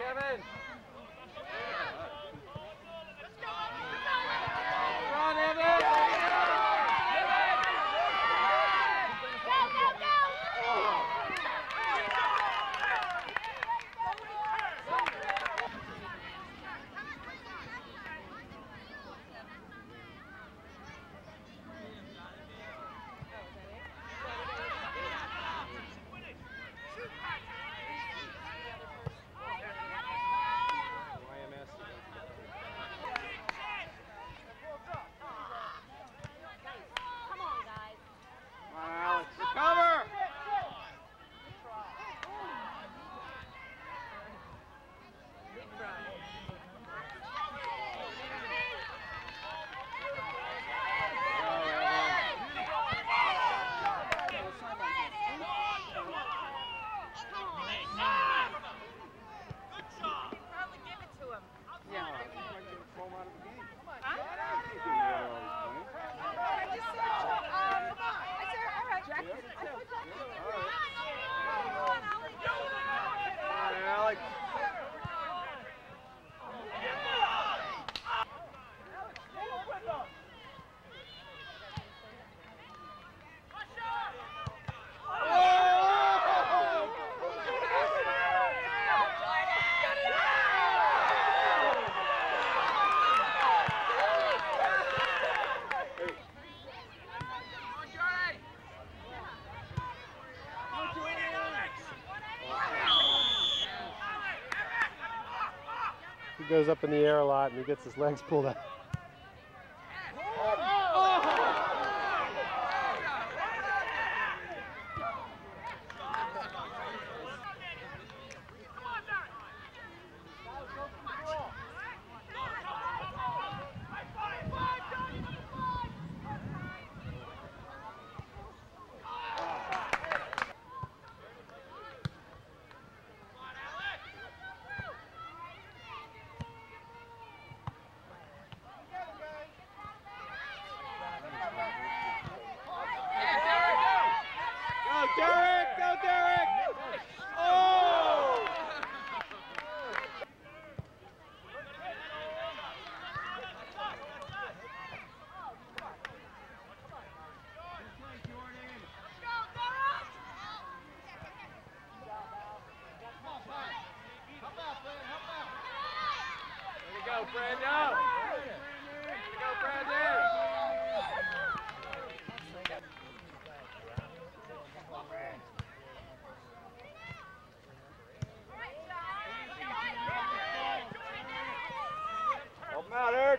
Kevin. goes up in the air a lot and he gets his legs pulled out. Brandon. Go, Brandon. Don't matter.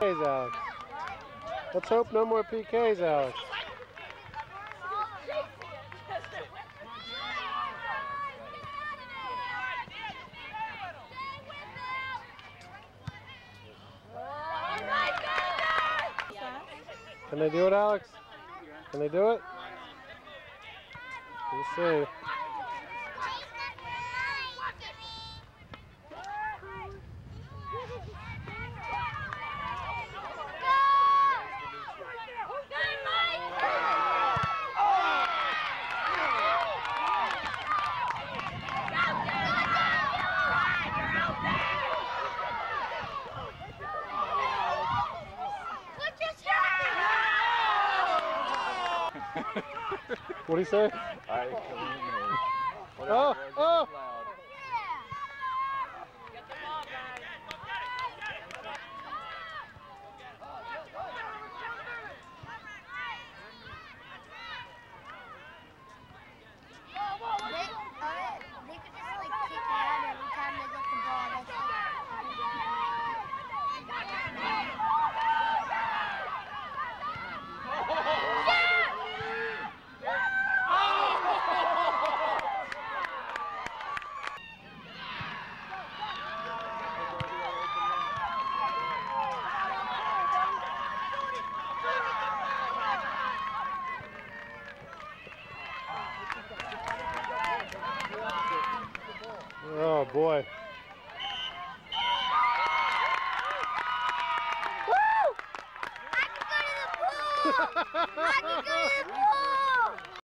PKs, Alex. Let's hope no more PKs, Alex. Can they do it, Alex? Can they do it? We'll see. What do you say? I Oh, oh.